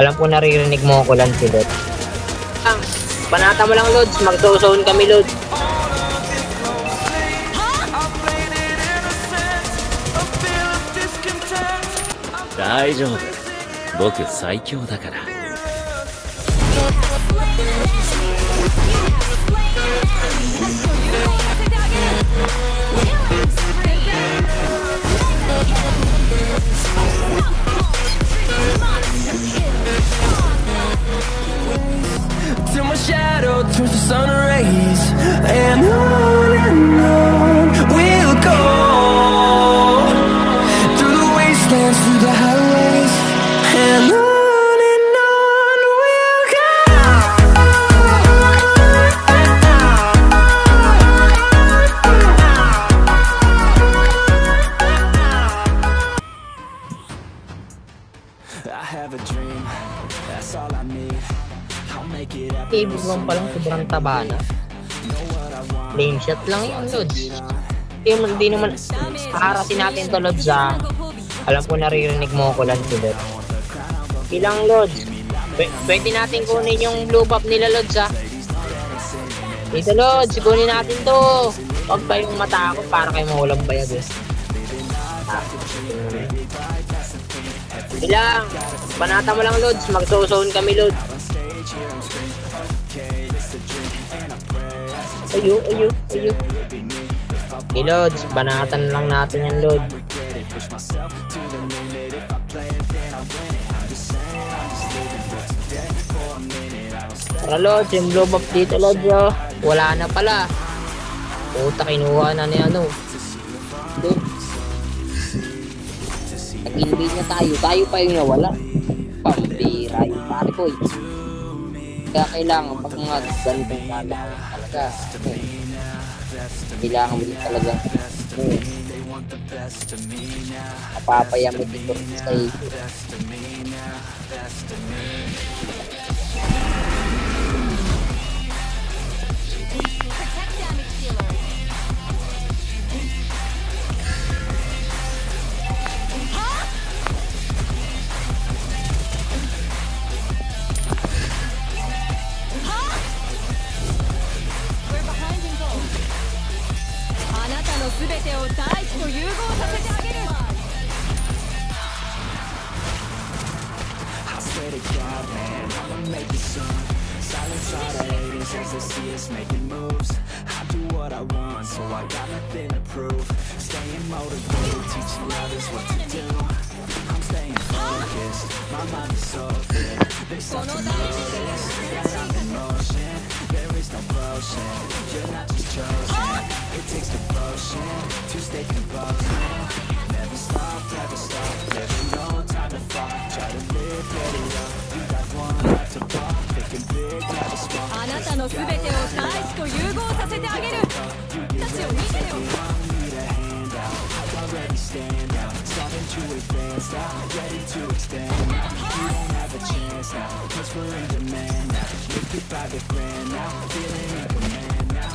Alam ko naririnig mo ako lang si Lot. panata mo lang Lods, magso-zone kami Lods. Daijoubu. Boku saikyo da kara. taba na. Lame shot lang yun, Lods. Hindi naman, di naman, natin to, Lods, ha. Alam ko naririnig mo ko, Lods, Lods. Ilang, Lods. P- pwede natin kunin yung blue pop nila, Lods, ha. Dito, Lods, kunin natin to. Huwag pa yung mata ako para kayo maulang bayag, eh. Ah. Ilang, panata mo lang, Lods. Mag-so-zone kami, Lods. Ayo, ayo, ayo. Okay, Lods. Banatan lang natin yan, Lods. Tara, Lods. Yung blow up dito, Lods. Yo. Wala na pala. Puta, kinuha na ni ano. Lods. Nag-invade na tayo. Tayo pa yung nawala. Pambira yung pare ko. Eh. Kaya kailangan pag mga ganitong gagawin talaga. Okay. Kailangan mo din talaga. Kapapaya eh, mo dito sa iyo. I want So I got nothing to prove Staying motivated, teaching others what to do I'm staying focused, my mind is clear. They start to notice that I'm in motion There is no potion, you're not just chosen It takes devotion to stay composed Never stop, never stop, there's no time to fall Try to live, let up あなたの全てを大地と融合させてあげるたちを見てよ Already stand out, starting to advance now, ready to extend now You don't have a chance now, cause we're in demand now Make it by the grand now, feeling like a man now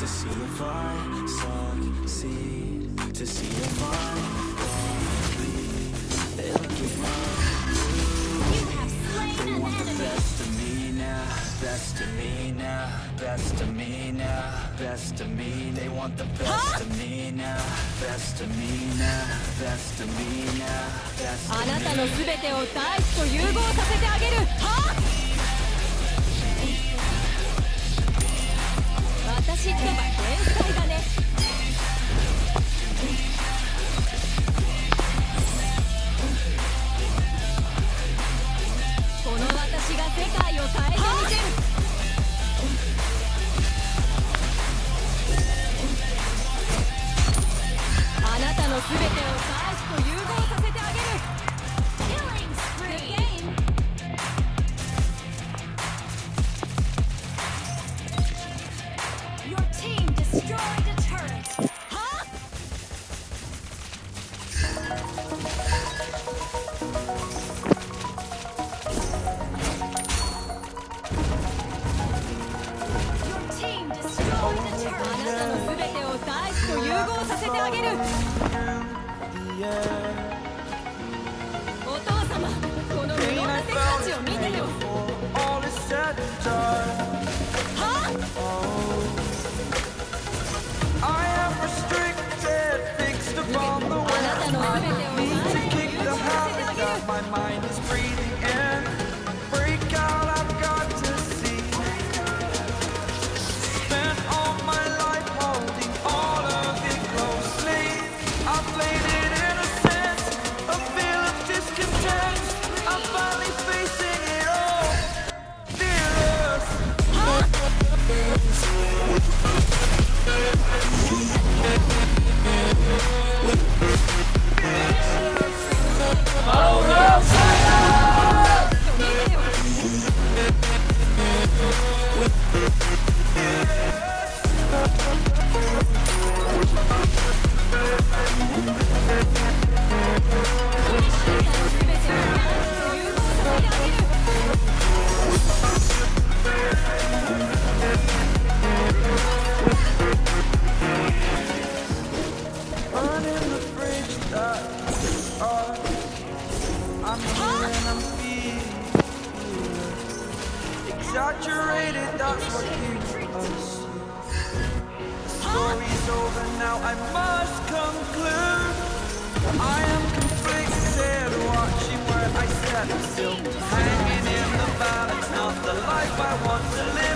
To see if I succeed, to see if I me now, best of me now, best of me. They want the best of me now, best of me now, best of me now, best of me. あなたのすべてを大地と融合させてあげる。はっさせてあげるお父様この無能な世界を見てよ still hanging in the balance, not the life I want to live.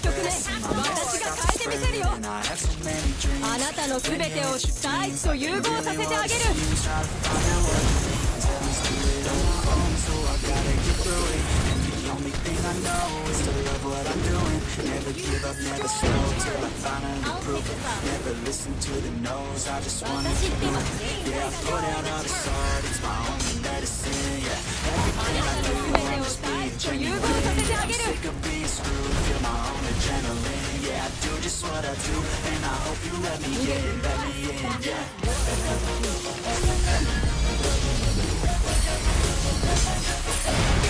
あなたの全てを大地と融合させてあげるあなたのてを大地と融合 That's what I do And I hope you let me in, let me in, yeah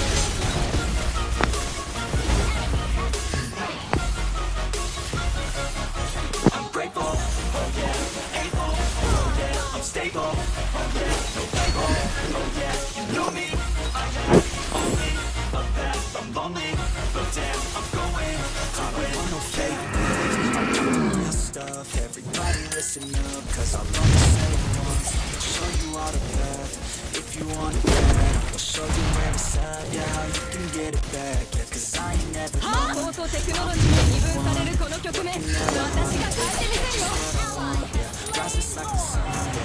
魔法とテクノロジーに二分されるこの局面私が変えてみせる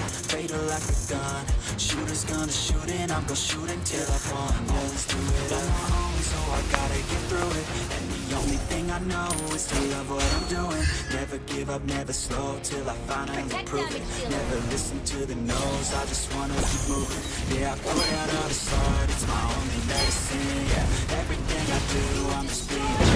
よ fatal like a gun Shooters gonna shoot and I'm gonna shoot until I fall Always do it on my own, so I gotta get through it And the only thing I know is to love what I'm doing Never give up, never slow, till I finally Protect prove it Never listen to the no's, I just wanna keep moving Yeah, I put out all the art, it's my only medicine, yeah Everything I do, I'm just being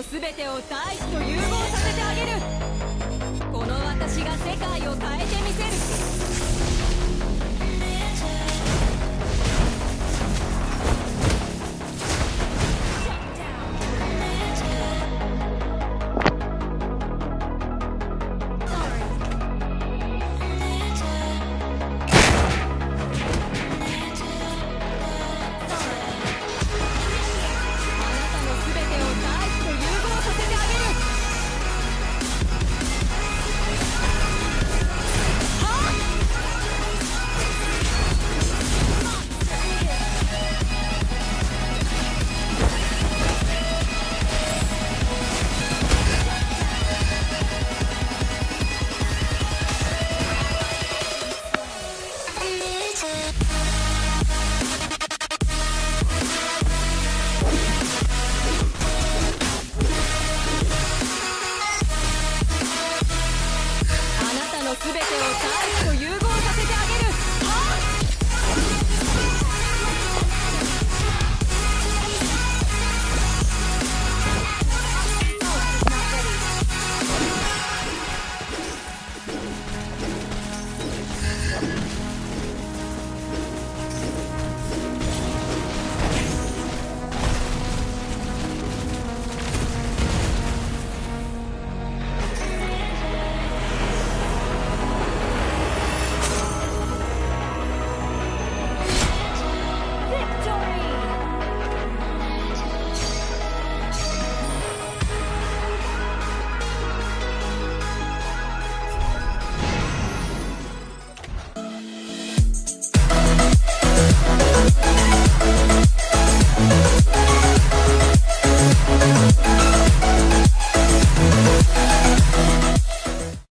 の全てを大地と融合させてあげるこの私が世界を変えてみせる Bye.